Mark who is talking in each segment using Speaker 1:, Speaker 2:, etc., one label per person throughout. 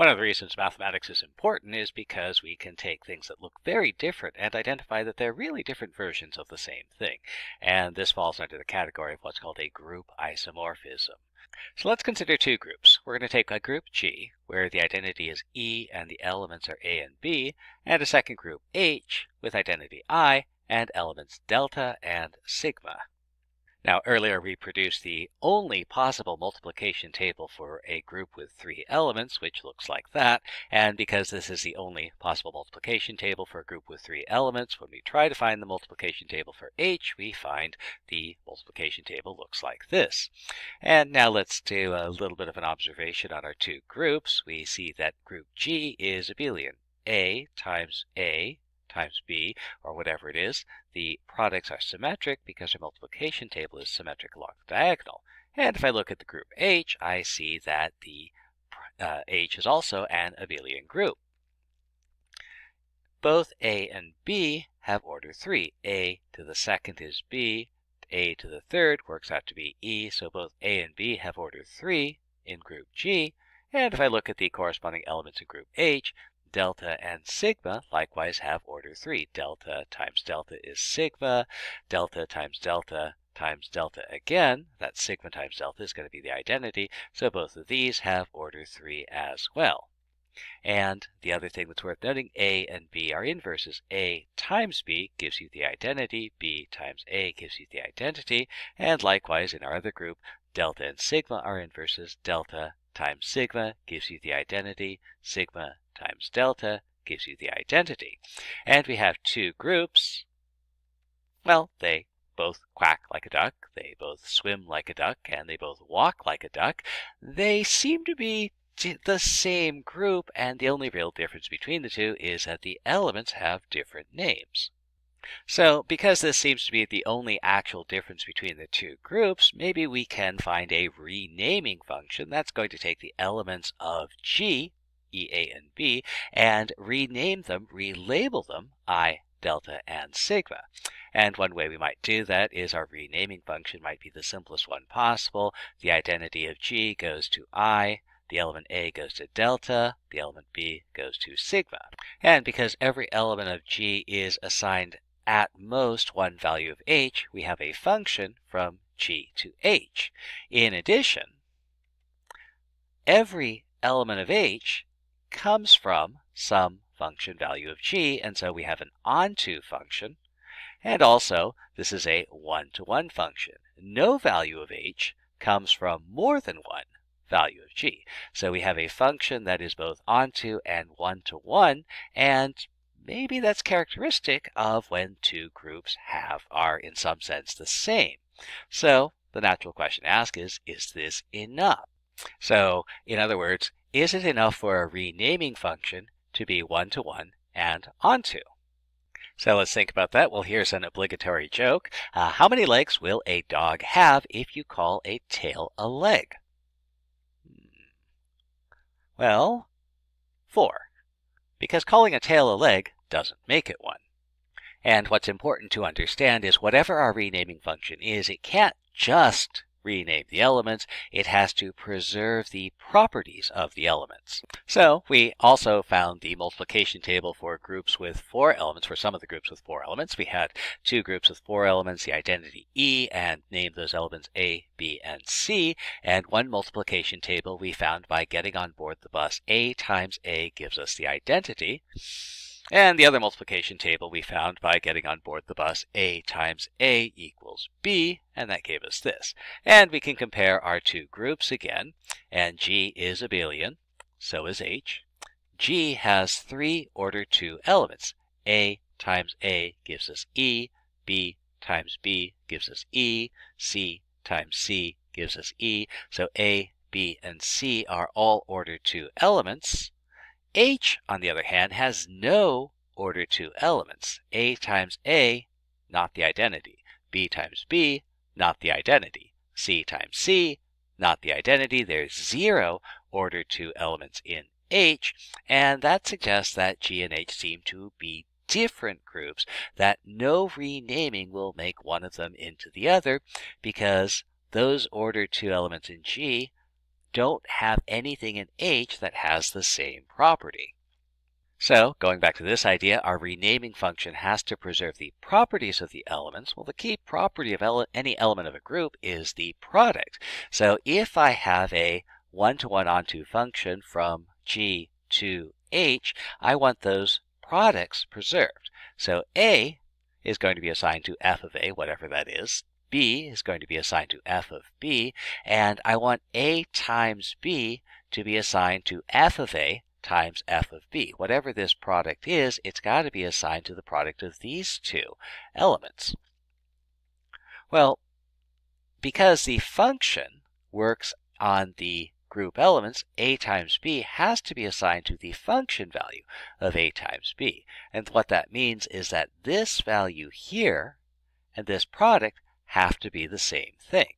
Speaker 1: One of the reasons mathematics is important is because we can take things that look very different and identify that they're really different versions of the same thing. And this falls under the category of what's called a group isomorphism. So let's consider two groups. We're going to take a group G, where the identity is E and the elements are A and B, and a second group H with identity I and elements delta and sigma. Now earlier we produced the only possible multiplication table for a group with three elements, which looks like that. And because this is the only possible multiplication table for a group with three elements, when we try to find the multiplication table for H, we find the multiplication table looks like this. And now let's do a little bit of an observation on our two groups. We see that group G is abelian. A times A times b, or whatever it is, the products are symmetric because our multiplication table is symmetric along the diagonal. And if I look at the group H, I see that the uh, H is also an abelian group. Both A and B have order 3. A to the second is B, A to the third works out to be E, so both A and B have order 3 in group G. And if I look at the corresponding elements in group H, delta and sigma likewise have order 3. Delta times delta is sigma. Delta times delta times delta again. That sigma times delta is going to be the identity. So both of these have order 3 as well. And the other thing that's worth noting, A and B are inverses. A times B gives you the identity. B times A gives you the identity. And likewise, in our other group, delta and sigma are inverses. Delta times sigma gives you the identity. Sigma times delta gives you the identity. And we have two groups. Well, they both quack like a duck, they both swim like a duck, and they both walk like a duck. They seem to be the same group, and the only real difference between the two is that the elements have different names. So because this seems to be the only actual difference between the two groups, maybe we can find a renaming function that's going to take the elements of G E, A, and B, and rename them, relabel them I, delta, and sigma. And one way we might do that is our renaming function might be the simplest one possible. The identity of G goes to I, the element A goes to delta, the element B goes to sigma. And because every element of G is assigned at most one value of H, we have a function from G to H. In addition, every element of H comes from some function value of g, and so we have an onto function. And also, this is a one-to-one -one function. No value of h comes from more than one value of g. So we have a function that is both onto and one-to-one, -one, and maybe that's characteristic of when two groups have are in some sense the same. So the natural question to ask is, is this enough? So in other words, is it enough for a renaming function to be one-to-one and onto? So let's think about that. Well, here's an obligatory joke. Uh, how many legs will a dog have if you call a tail a leg? Hmm. Well, four. Because calling a tail a leg doesn't make it one. And what's important to understand is whatever our renaming function is, it can't just rename the elements, it has to preserve the properties of the elements. So we also found the multiplication table for groups with four elements, for some of the groups with four elements. We had two groups with four elements, the identity E, and named those elements A, B, and C. And one multiplication table we found by getting on board the bus A times A gives us the identity. And the other multiplication table we found by getting on board the bus A times A equals B, and that gave us this. And we can compare our two groups again, and G is abelian, so is H. G has three order 2 elements. A times A gives us E, B times B gives us E, C times C gives us E. So A, B, and C are all order 2 elements. H, on the other hand, has no order 2 elements. A times A, not the identity. B times B, not the identity. C times C, not the identity. There's zero order 2 elements in H, and that suggests that G and H seem to be different groups, that no renaming will make one of them into the other, because those order 2 elements in G don't have anything in H that has the same property. So, going back to this idea, our renaming function has to preserve the properties of the elements. Well, the key property of ele any element of a group is the product. So if I have a one-to-one -one onto function from G to H, I want those products preserved. So A is going to be assigned to f of A, whatever that is. B is going to be assigned to f of B, and I want A times B to be assigned to f of A times f of b. Whatever this product is, it's got to be assigned to the product of these two elements. Well, because the function works on the group elements, a times b has to be assigned to the function value of a times b. And what that means is that this value here and this product have to be the same thing.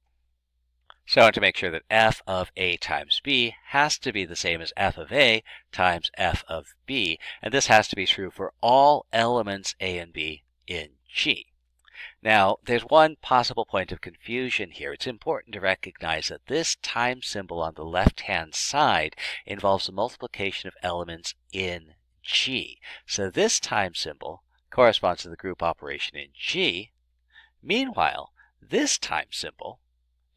Speaker 1: So I want to make sure that f of a times b has to be the same as f of a times f of b, and this has to be true for all elements a and b in G. Now, there's one possible point of confusion here. It's important to recognize that this time symbol on the left-hand side involves the multiplication of elements in G. So this time symbol corresponds to the group operation in G. Meanwhile, this time symbol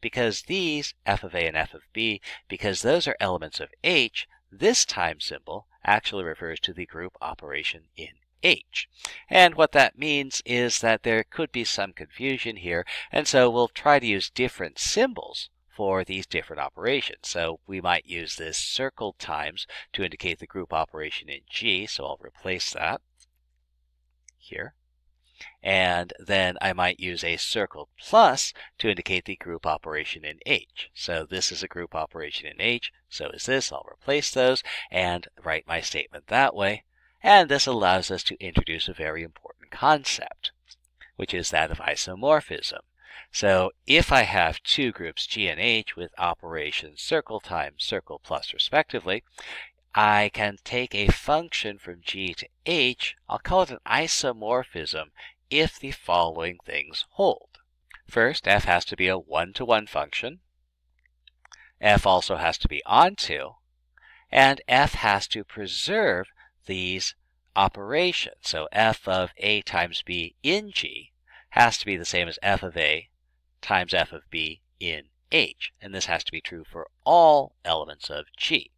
Speaker 1: because these, f of a and f of b, because those are elements of H, this time symbol actually refers to the group operation in H. And what that means is that there could be some confusion here, and so we'll try to use different symbols for these different operations. So we might use this circle times to indicate the group operation in G, so I'll replace that here. And then I might use a circled plus to indicate the group operation in H. So this is a group operation in H, so is this. I'll replace those and write my statement that way. And this allows us to introduce a very important concept, which is that of isomorphism. So if I have two groups G and H with operations circle times circle plus respectively, I can take a function from G to H, I'll call it an isomorphism, if the following things hold. First, f has to be a one-to-one -one function. f also has to be onto, and f has to preserve these operations. So f of a times b in G has to be the same as f of a times f of b in H. And this has to be true for all elements of G.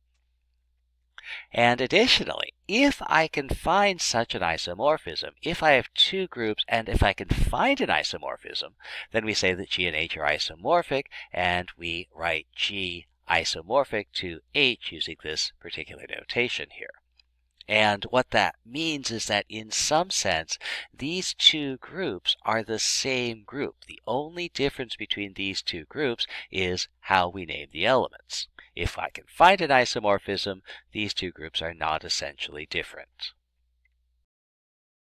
Speaker 1: And additionally, if I can find such an isomorphism, if I have two groups and if I can find an isomorphism, then we say that G and H are isomorphic and we write G isomorphic to H using this particular notation here. And what that means is that in some sense, these two groups are the same group. The only difference between these two groups is how we name the elements. If I can find an isomorphism, these two groups are not essentially different.